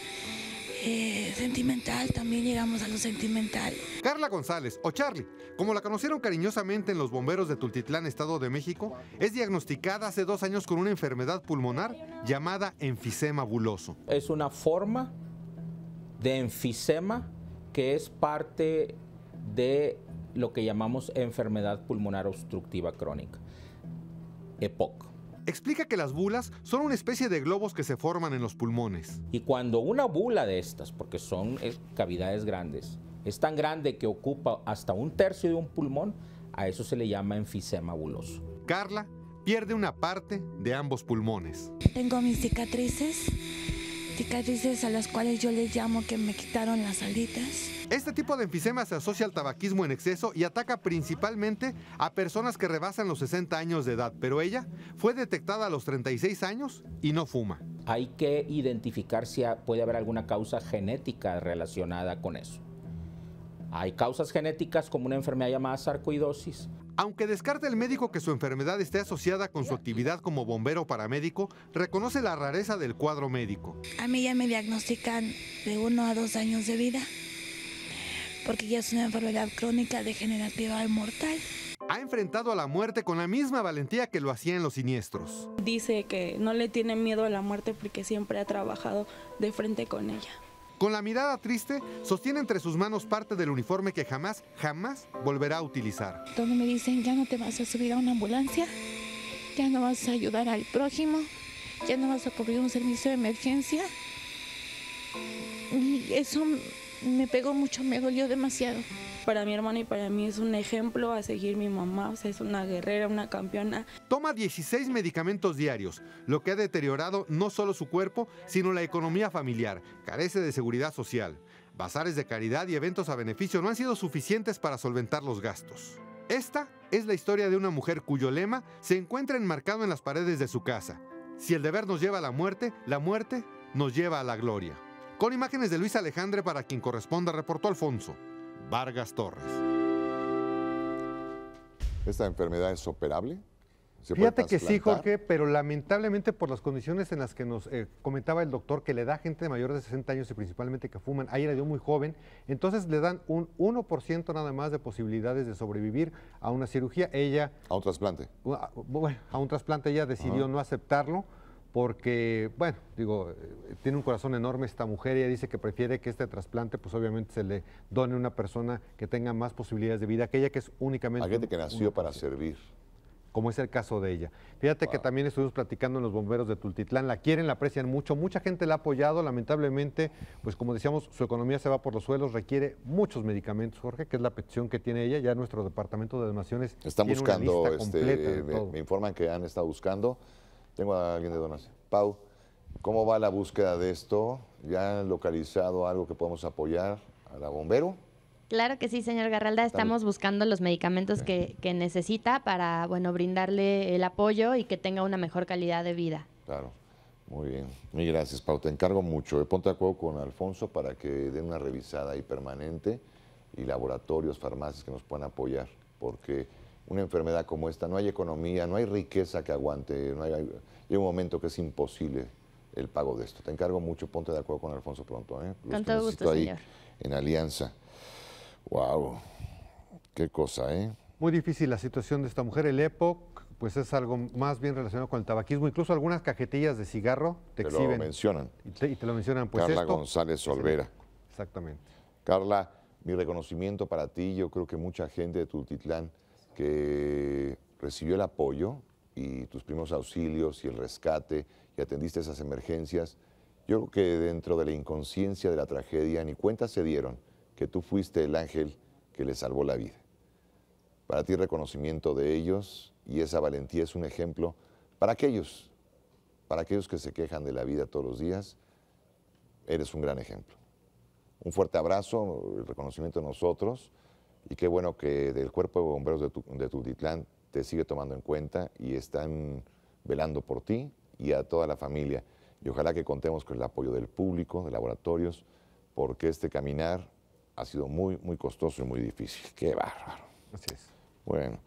eh, sentimental, también llegamos a lo sentimental. Carla González, o Charlie, como la conocieron cariñosamente en los bomberos de Tultitlán, Estado de México, es diagnosticada hace dos años con una enfermedad pulmonar llamada enfisema buloso. Es una forma de enfisema que es parte de lo que llamamos enfermedad pulmonar obstructiva crónica, EPOC. Explica que las bulas son una especie de globos que se forman en los pulmones. Y cuando una bula de estas, porque son cavidades grandes, es tan grande que ocupa hasta un tercio de un pulmón, a eso se le llama enfisema buloso. Carla pierde una parte de ambos pulmones. Tengo mis cicatrices, cicatrices a las cuales yo les llamo que me quitaron las alitas. Este tipo de enfisema se asocia al tabaquismo en exceso y ataca principalmente a personas que rebasan los 60 años de edad, pero ella fue detectada a los 36 años y no fuma. Hay que identificar si puede haber alguna causa genética relacionada con eso. Hay causas genéticas como una enfermedad llamada sarcoidosis, Aunque descarta el médico que su enfermedad esté asociada con su actividad como bombero paramédico, reconoce la rareza del cuadro médico. A mí ya me diagnostican de uno a dos años de vida, porque ya es una enfermedad crónica degenerativa y mortal. Ha enfrentado a la muerte con la misma valentía que lo hacía en los siniestros. Dice que no le tiene miedo a la muerte porque siempre ha trabajado de frente con ella. Con la mirada triste, sostiene entre sus manos parte del uniforme que jamás, jamás volverá a utilizar. Donde me dicen, ya no te vas a subir a una ambulancia, ya no vas a ayudar al prójimo, ya no vas a cubrir un servicio de emergencia. Y eso me pegó mucho, me dolió demasiado. Para mi hermana y para mí es un ejemplo a seguir mi mamá, es una guerrera, una campeona. Toma 16 medicamentos diarios, lo que ha deteriorado no solo su cuerpo, sino la economía familiar. Carece de seguridad social. Bazares de caridad y eventos a beneficio no han sido suficientes para solventar los gastos. Esta es la historia de una mujer cuyo lema se encuentra enmarcado en las paredes de su casa. Si el deber nos lleva a la muerte, la muerte nos lleva a la gloria. Con imágenes de Luis Alejandre para quien corresponda, reportó Alfonso Vargas Torres. ¿Esta enfermedad es operable? ¿Se puede Fíjate que sí? Jorge, pero lamentablemente por las condiciones en las que nos eh, comentaba el doctor, que le da a gente de mayor de 60 años y principalmente que fuman, ahí le dio muy joven, entonces le dan un 1% nada más de posibilidades de sobrevivir a una cirugía. Ella, A un trasplante. a, bueno, a un trasplante, ella decidió Ajá. no aceptarlo porque, bueno, digo, tiene un corazón enorme esta mujer, ella dice que prefiere que este trasplante, pues obviamente se le done a una persona que tenga más posibilidades de vida que ella, que es únicamente... A gente un- que nació para servir. como es el caso de ella. Fíjate que también estuvimos platicando en los bomberos de Tultitlán, la quieren, la aprecian mucho, mucha gente la ha apoyado, lamentablemente, pues como decíamos, su economía se va por los suelos, requiere muchos medicamentos, Jorge, que es la petición que tiene ella, ya nuestro departamento de donaciones Están buscando, este, me, me informan que han estado buscando. Tengo a alguien de donación. Pau, ¿cómo va la búsqueda de esto? ¿Ya han localizado algo que podamos apoyar a la bombero? Claro que sí, señor Garralda. Estamos buscando los medicamentos que, que necesita para, bueno, brindarle el apoyo y que tenga una mejor calidad de vida. Claro, muy bien. Mil gracias, Pau. Te encargo mucho. Eh, Ponte de acuerdo con Alfonso para que den una revisada ahí permanente y laboratorios, farmacias que nos puedan apoyar, porque una enfermedad como esta no hay economía, no hay riqueza que aguante, no hay, un momento que es imposible el pago de esto. Te encargo mucho, ponte de acuerdo con Alfonso pronto. ¿eh? Los Con todo gusto, ahí señor. En alianza. Wow, qué cosa, ¿eh? Muy difícil la situación de esta mujer, el EPOC, pues es algo más bien relacionado con el tabaquismo, incluso algunas cajetillas de cigarro te, Te lo exhiben. mencionan. Y te, y te lo mencionan, pues Carla esto González Olvera. Exactamente. Carla, mi reconocimiento para ti. Yo creo que mucha gente de Tultitlán que recibió el apoyo y tus primeros auxilios y el rescate y atendiste esas emergencias, yo creo que dentro de la inconsciencia de la tragedia ni cuenta se dieron que tú fuiste el ángel que les salvó la vida. Para ti reconocimiento de ellos y esa valentía es un ejemplo para aquellos, para aquellos que se quejan de la vida todos los días, eres un gran ejemplo. Un fuerte abrazo, el reconocimiento de nosotros y qué bueno que del Cuerpo de Bomberos de, tu, de Tultitlán te sigue tomando en cuenta y están velando por ti y a toda la familia. Y ojalá que contemos con el apoyo del público, de laboratorios, porque este caminar ha sido muy, muy costoso y muy difícil. Qué bárbaro. Así es. Bueno,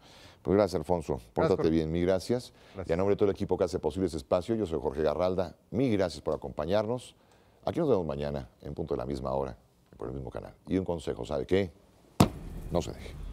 pues gracias, Alfonso. Pórtate bien, mil gracias. Y a nombre de todo el equipo que hace posible este espacio, yo soy Jorge Garralda. Mil gracias por acompañarnos. Aquí nos vemos mañana, en punto de la misma hora, por el mismo canal. Y un consejo, ¿sabe qué? No se deje.